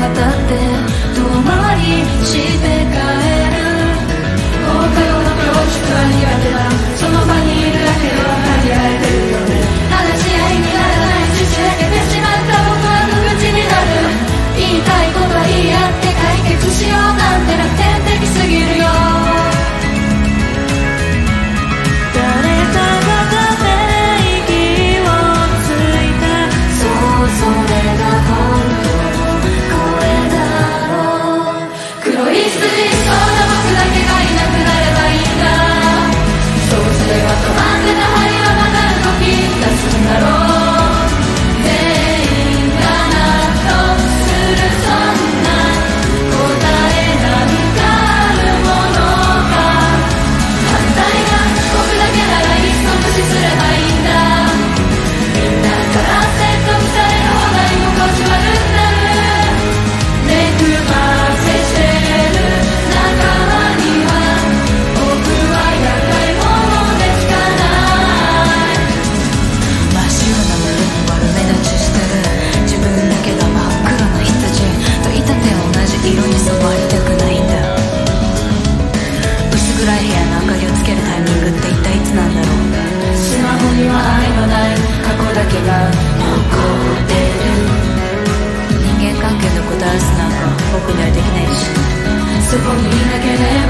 が立って遠回りしてが残ってる。人間関係のこと合すなんか僕にはできないし。そこにいなければ